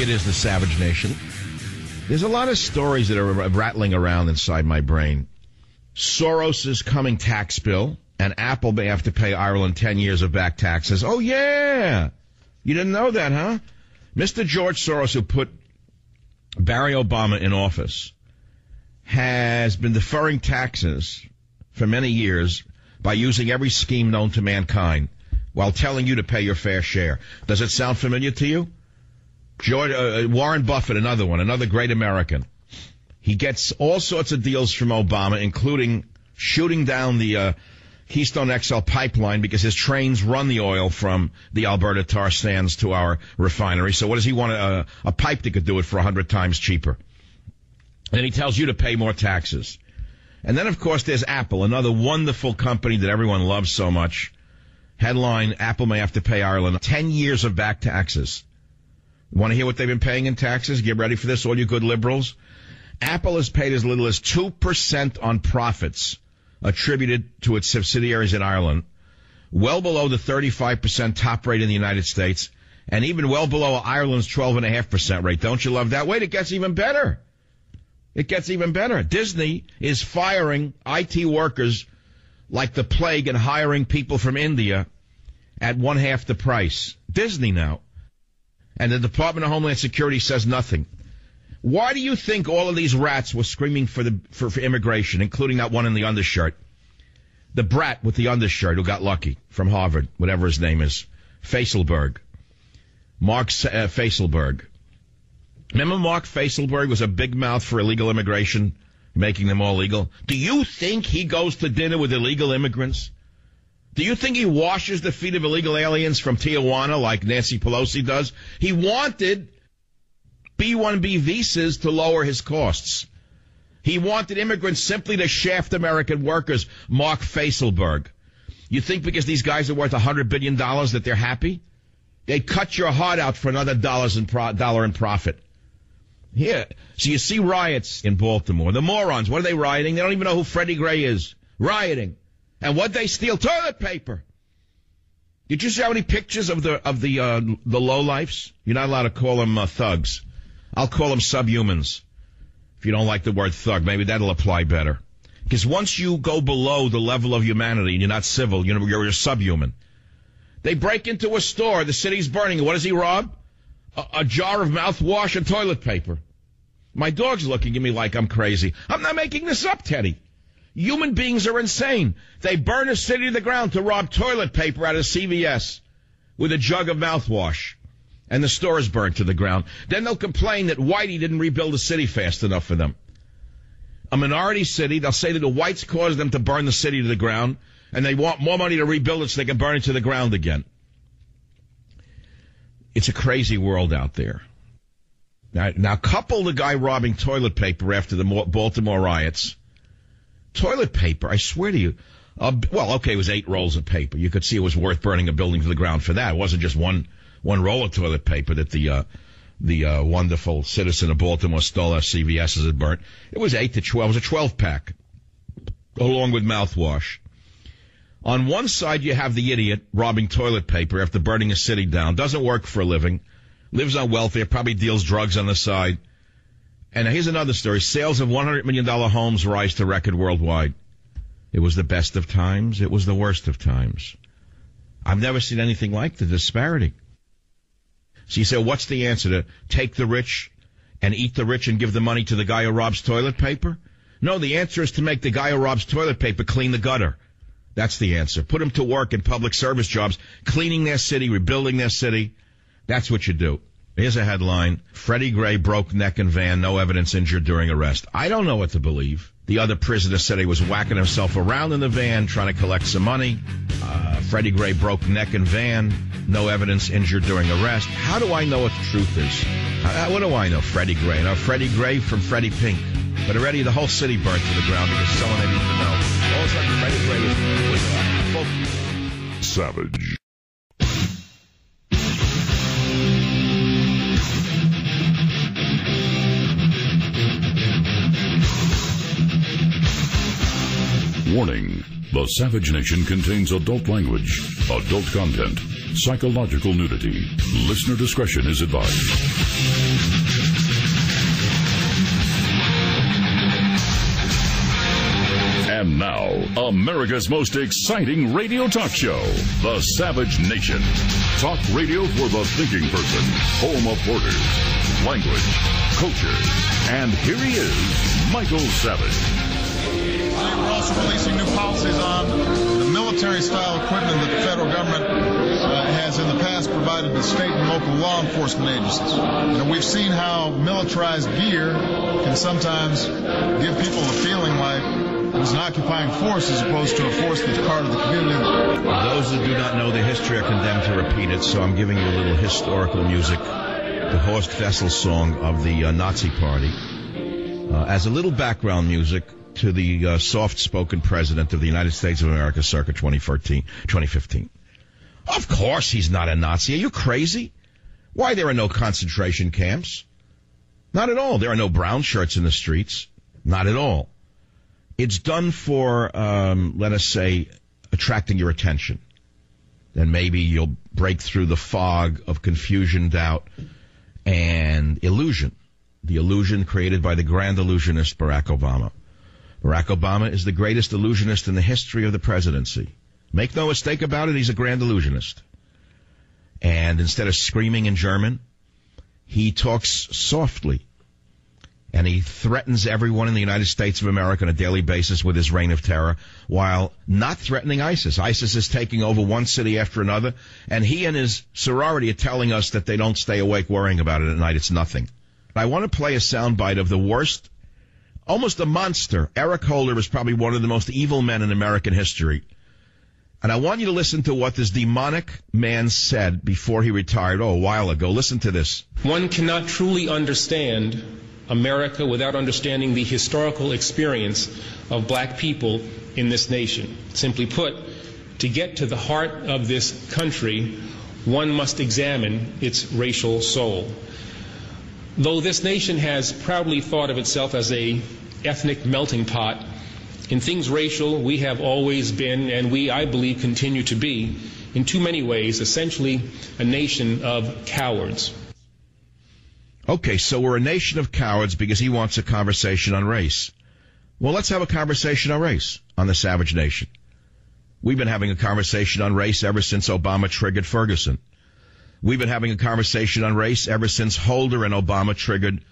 It is the Savage Nation. There's a lot of stories that are rattling around inside my brain. Soros' coming tax bill, and Apple may have to pay Ireland 10 years of back taxes. Oh, yeah! You didn't know that, huh? Mr. George Soros, who put Barry Obama in office, has been deferring taxes for many years by using every scheme known to mankind while telling you to pay your fair share. Does it sound familiar to you? George, uh, Warren Buffett, another one, another great American. He gets all sorts of deals from Obama, including shooting down the uh, Keystone XL pipeline because his trains run the oil from the Alberta tar sands to our refinery. So what does he want? A, a pipe that could do it for a hundred times cheaper. And he tells you to pay more taxes. And then, of course, there's Apple, another wonderful company that everyone loves so much. Headline, Apple may have to pay Ireland 10 years of back taxes. Want to hear what they've been paying in taxes? Get ready for this, all you good liberals. Apple has paid as little as 2% on profits attributed to its subsidiaries in Ireland, well below the 35% top rate in the United States, and even well below Ireland's 12.5% rate. Don't you love that? Wait, it gets even better. It gets even better. Disney is firing IT workers like the plague and hiring people from India at one half the price. Disney now. And the Department of Homeland Security says nothing. Why do you think all of these rats were screaming for the for, for immigration, including that one in the undershirt? The brat with the undershirt who got lucky from Harvard, whatever his name is, Faiselberg. Mark uh, Faiselberg. Remember Mark Faiselberg was a big mouth for illegal immigration? making them all legal? Do you think he goes to dinner with illegal immigrants? Do you think he washes the feet of illegal aliens from Tijuana like Nancy Pelosi does? He wanted H-1B visas to lower his costs. He wanted immigrants simply to shaft American workers, Mark Faiselberg. You think because these guys are worth $100 billion that they're happy? They cut your heart out for another dollars in pro- dollar in profit. Here. So you see riots in Baltimore. The morons, what are they rioting? They don't even know who Freddie Gray is. Rioting. And what they steal? Toilet paper. Did you see how many pictures of the of the uh, the lowlifes? You're not allowed to call them uh, thugs. I'll call them subhumans. If you don't like the word thug, maybe that'll apply better. Because once you go below the level of humanity and you're not civil, you're, you're a subhuman. They break into a store, the city's burning. What does he rob? a, a jar of mouthwash and toilet paper. My dog's looking at me like I'm crazy. I'm not making this up, Teddy. Human beings are insane. They burn a city to the ground to rob toilet paper out of CVS with a jug of mouthwash. And the store is burnt to the ground. Then they'll complain that Whitey didn't rebuild the city fast enough for them. A minority city, they'll say that the whites caused them to burn the city to the ground, and they want more money to rebuild it so they can burn it to the ground again. It's a crazy world out there. Now, now couple the guy robbing toilet paper after the Baltimore riots. Toilet paper, I swear to you. Uh, well, okay, it was eight rolls of paper. You could see it was worth burning a building to the ground for that. It wasn't just one one roll of toilet paper that the uh, the uh, wonderful citizen of Baltimore stole as CVS had burnt. It was eight to twelve. It was a twelve pack, along with mouthwash. On one side, you have the idiot robbing toilet paper after burning a city down, doesn't work for a living, lives on welfare, probably deals drugs on the side. And here's another story. Sales of $100 million homes rise to record worldwide. It was the best of times. It was the worst of times. I've never seen anything like the disparity. So you say, what's the answer? To take the rich and eat the rich and give the money to the guy who robs toilet paper? No, the answer is to make the guy who robs toilet paper clean the gutter. That's the answer. Put them to work in public service jobs, cleaning their city, rebuilding their city. That's what you do. Here's a headline. Freddie Gray broke neck and van, no evidence injured during arrest. I don't know what to believe. The other prisoner said he was whacking himself around in the van trying to collect some money. Uh, Freddie Gray broke neck and van, no evidence injured during arrest. How do I know what the truth is? Uh, what do I know? Freddie Gray. No, Freddie Gray from Freddie Pink. But already the whole city burnt to the ground because someone didn't even know. All of a sudden, Freddie Gray was, was uh, Savage. Warning The Savage Nation contains adult language, adult content, psychological nudity. Listener discretion is advised. And now, America's most exciting radio talk show, The Savage Nation. Talk radio for the thinking person, home of borders, language, culture. And here he is, Michael Savage. We're also releasing new policies on the military-style equipment that the federal government uh, has in the past provided to state and local law enforcement agencies. And we've seen how militarized gear can sometimes give people a feeling like it was an occupying force as opposed to a force that's part of the community. Those that do not know the history are condemned to repeat it, so I'm giving you a little historical music, the Horst Wessel song of the uh, Nazi Party, uh, as a little background music to the uh, soft-spoken president of the United States of America circa 2014, 2015. Of course he's not a Nazi. Are you crazy? Why there are no concentration camps? Not at all. There are no brown shirts in the streets. Not at all. It's done for, um, let us say, attracting your attention. Then maybe you'll break through the fog of confusion, doubt, and illusion. The illusion created by the grand illusionist Barack Obama. Barack Obama is the greatest illusionist in the history of the presidency. Make no mistake about it, he's a grand illusionist. And instead of screaming in German, he talks softly. And he threatens everyone in the United States of America on a daily basis with his reign of terror while not threatening ISIS. ISIS is taking over one city after another, and he and his sorority are telling us that they don't stay awake worrying about it at night. It's nothing. I want to play a soundbite of the worst almost a monster. Eric Holder was probably one of the most evil men in American history. And I want you to listen to what this demonic man said before he retired, oh, a while ago. Listen to this. One cannot truly understand America without understanding the historical experience of black people in this nation. Simply put, to get to the heart of this country, one must examine its racial soul. Though this nation has proudly thought of itself as a ethnic melting pot, in things racial, we have always been, and we, I believe, continue to be, in too many ways, essentially a nation of cowards. Okay, so we're a nation of cowards because he wants a conversation on race. Well, let's have a conversation on race on the Savage Nation. We've been having a conversation on race ever since Obama triggered Ferguson. We've been having a conversation on race ever since Holder and Obama triggered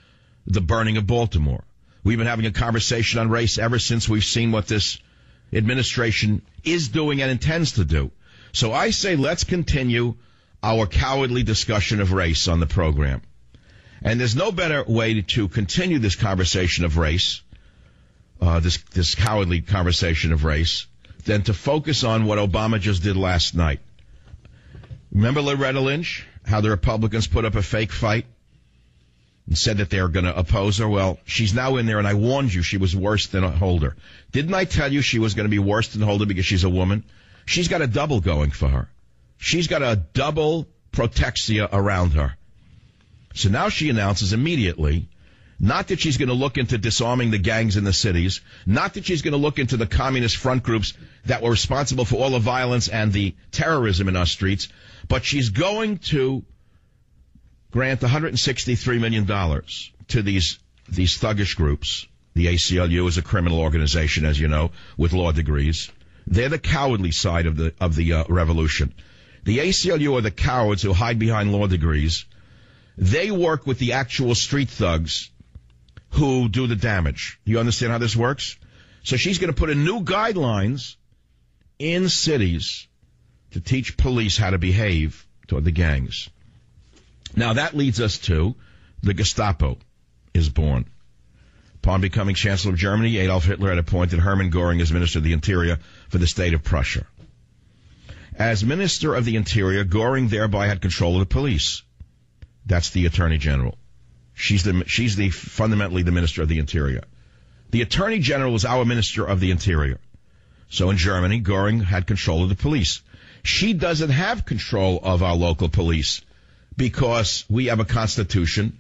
the burning of Baltimore. We've been having a conversation on race ever since we've seen what this administration is doing and intends to do. So I say let's continue our cowardly discussion of race on the program. And there's no better way to continue this conversation of race, uh, this, this cowardly conversation of race, than to focus on what Obama just did last night. Remember Loretta Lynch? How the Republicans put up a fake fight and said that they're going to oppose her? Well, she's now in there, and I warned you she was worse than Holder. Didn't I tell you she was going to be worse than Holder because she's a woman? She's got a double going for her. She's got a double protexia around her. So now she announces immediately, not that she's going to look into disarming the gangs in the cities, not that she's going to look into the communist front groups that were responsible for all the violence and the terrorism in our streets, but she's going to grant $163 million to these, these thuggish groups. The ACLU is a criminal organization, as you know, with law degrees. They're the cowardly side of the, of the uh, revolution. The ACLU are the cowards who hide behind law degrees they work with the actual street thugs who do the damage. You understand how this works? So she's going to put in new guidelines in cities to teach police how to behave toward the gangs. Now that leads us to the Gestapo is born. Upon becoming Chancellor of Germany, Adolf Hitler had appointed Hermann Goring as Minister of the Interior for the state of Prussia. As Minister of the Interior, Goring thereby had control of the police. That's the Attorney General. She's the, she's the, fundamentally the Minister of the Interior. The Attorney General is our Minister of the Interior. So in Germany, Goring had control of the police. She doesn't have control of our local police because we have a constitution.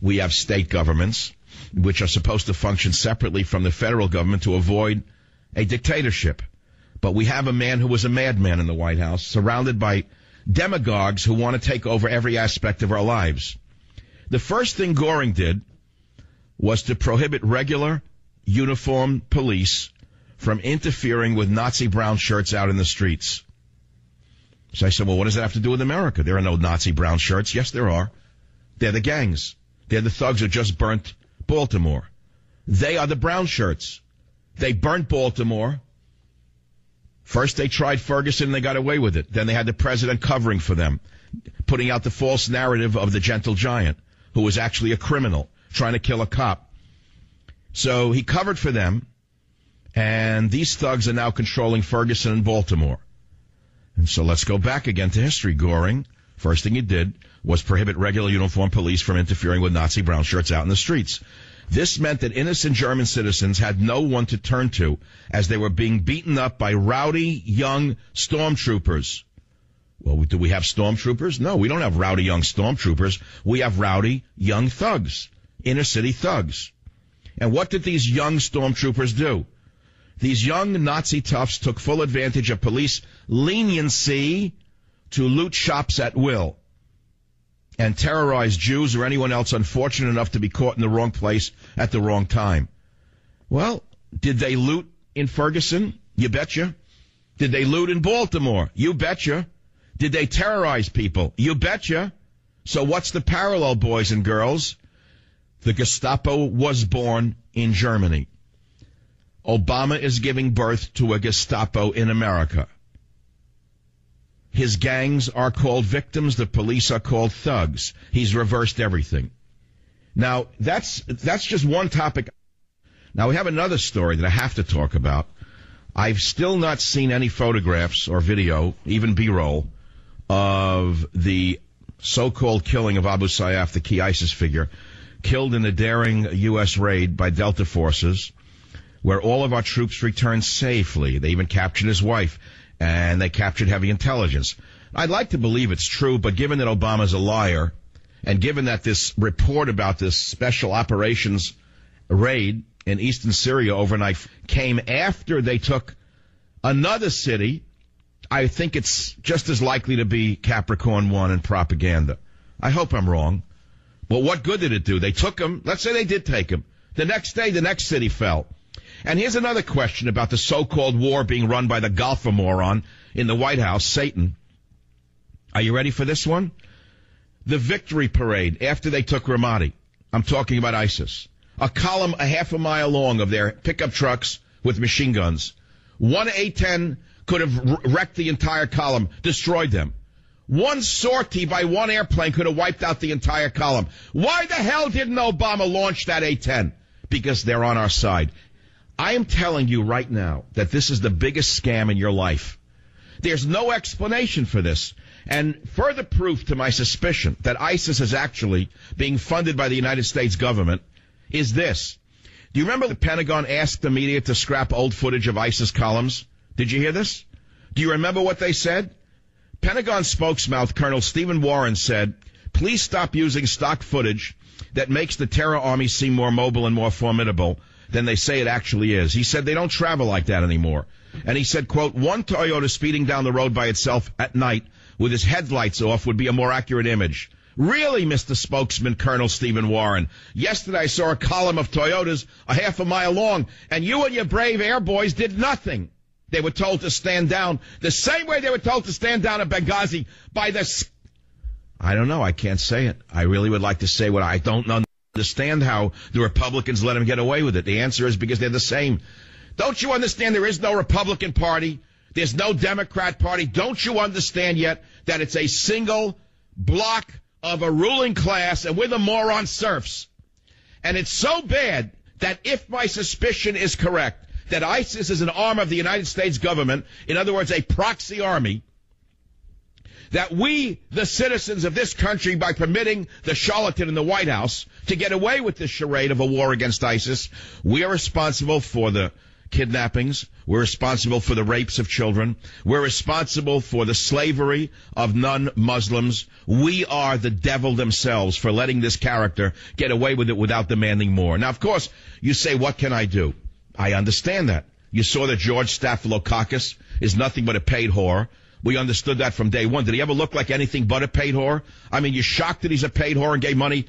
We have state governments, which are supposed to function separately from the federal government to avoid a dictatorship. But we have a man who was a madman in the White House, surrounded by demagogues who want to take over every aspect of our lives. The first thing Goring did was to prohibit regular uniformed police from interfering with Nazi brown shirts out in the streets. So I said, well, what does that have to do with America? There are no Nazi brown shirts. Yes, there are. They're the gangs. They're the thugs who just burnt Baltimore. They are the brown shirts. They burnt Baltimore. First they tried Ferguson and they got away with it. Then they had the president covering for them, putting out the false narrative of the gentle giant, who was actually a criminal trying to kill a cop. So he covered for them, and these thugs are now controlling Ferguson and Baltimore. And so let's go back again to history. Goring, first thing he did was prohibit regular uniformed police from interfering with Nazi brown shirts out in the streets. This meant that innocent German citizens had no one to turn to as they were being beaten up by rowdy young stormtroopers. Well, do we have stormtroopers? No, we don't have rowdy young stormtroopers. We have rowdy young thugs, inner city thugs. And what did these young stormtroopers do? These young Nazi toughs took full advantage of police leniency to loot shops at will and terrorize Jews or anyone else unfortunate enough to be caught in the wrong place at the wrong time. Well, did they loot in Ferguson? You betcha. Did they loot in Baltimore? You betcha. Did they terrorize people? You betcha. So what's the parallel, boys and girls? The Gestapo was born in Germany. Obama is giving birth to a Gestapo in America. His gangs are called victims. The police are called thugs. He's reversed everything. Now, that's, that's just one topic. Now, we have another story that I have to talk about. I've still not seen any photographs or video, even B-roll, of the so-called killing of Abu Sayyaf, the key ISIS figure, killed in a daring U.S. raid by Delta forces, where all of our troops returned safely. They even captured his wife and they captured heavy intelligence. I'd like to believe it's true, but given that Obama's a liar, and given that this report about this special operations raid in eastern Syria overnight came after they took another city, I think it's just as likely to be Capricorn 1 and propaganda. I hope I'm wrong. But what good did it do? They took him. Let's say they did take him. The next day, the next city fell. And here's another question about the so-called war being run by the golfer moron in the White House, Satan. Are you ready for this one? The victory parade after they took Ramadi. I'm talking about ISIS. A column a half a mile long of their pickup trucks with machine guns. One A-10 could have wrecked the entire column, destroyed them. One sortie by one airplane could have wiped out the entire column. Why the hell didn't Obama launch that A-10? Because they're on our side. I am telling you right now that this is the biggest scam in your life. There's no explanation for this. And further proof to my suspicion that ISIS is actually being funded by the United States government is this. Do you remember the Pentagon asked the media to scrap old footage of ISIS columns? Did you hear this? Do you remember what they said? Pentagon spokesmouth Colonel Stephen Warren said, please stop using stock footage that makes the terror army seem more mobile and more formidable than they say it actually is. He said they don't travel like that anymore. And he said, quote, one Toyota speeding down the road by itself at night with his headlights off would be a more accurate image. Really, Mr. Spokesman, Colonel Stephen Warren. Yesterday I saw a column of Toyotas a half a mile long, and you and your brave air boys did nothing. They were told to stand down the same way they were told to stand down at Benghazi by the. I don't know. I can't say it. I really would like to say what I don't know understand how the Republicans let him get away with it. The answer is because they're the same. Don't you understand there is no Republican Party? There's no Democrat Party. Don't you understand yet that it's a single block of a ruling class and we're the moron serfs? And it's so bad that if my suspicion is correct, that ISIS is an arm of the United States government, in other words, a proxy army, that we, the citizens of this country, by permitting the charlatan in the White House to get away with this charade of a war against ISIS, we are responsible for the kidnappings. We're responsible for the rapes of children. We're responsible for the slavery of non-Muslims. We are the devil themselves for letting this character get away with it without demanding more. Now, of course, you say, what can I do? I understand that. You saw that George Staphylococcus is nothing but a paid whore. We understood that from day one. Did he ever look like anything but a paid whore? I mean, you're shocked that he's a paid whore and gave money